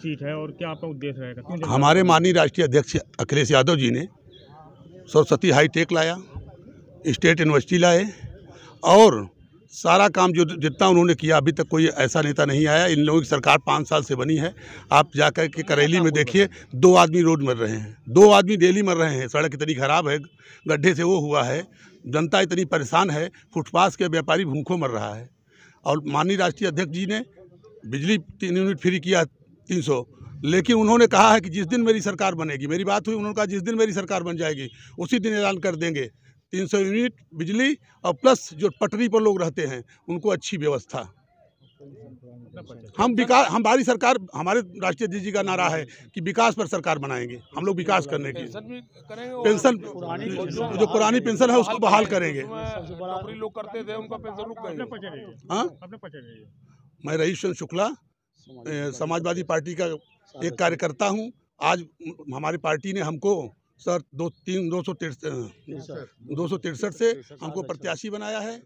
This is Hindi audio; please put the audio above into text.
सीट है और क्या आपका उद्देश्य रहेगा हमारे माननीय राष्ट्रीय अध्यक्ष अखिलेश यादव जी ने सरस्वती हाईटेक लाया, स्टेट यूनिवर्सिटी लाए और सारा काम जो जितना उन्होंने किया अभी तक कोई ऐसा नेता नहीं आया। इन लोगों की सरकार पाँच साल से बनी है। आप जाकर के करेली में देखिए दो आदमी रोड मर रहे हैं। दो आदमी डेली मर रहे हैं। सड़क इतनी खराब है गड्ढे से वो हुआ है। जनता इतनी परेशान है फुटपाथ के व्यापारी भूखों मर रहा है। और माननीय राष्ट्रीय अध्यक्ष जी ने बिजली तीन यूनिट फ्री किया तीन सौ। लेकिन उन्होंने कहा है कि जिस दिन मेरी सरकार बनेगी मेरी बात हुई उन्होंने कहा जिस दिन मेरी सरकार बन जाएगी उसी दिन ऐलान कर देंगे। तीन सौ यूनिट बिजली और प्लस जो पटरी पर लोग रहते हैं उनको अच्छी व्यवस्था। हम विकास हमारी सरकार हमारे राष्ट्रीय अध्यक्ष जी का नारा है कि विकास पर सरकार बनाएँगे। हम लोग विकास करने की। पेंशन जो पुरानी पेंशन है उसको बहाल करेंगे। लोग करते थे उनका पेंशन हाँ? अपने पचे रहिए। मैं चंद्र शुक्ला समाजवादी पार्टी का एक कार्यकर्ता हूँ। आज हमारी पार्टी ने हमको सर दो तीन दो सौ तिरसठ दो सौ तिरसठ से हमको प्रत्याशी बनाया है।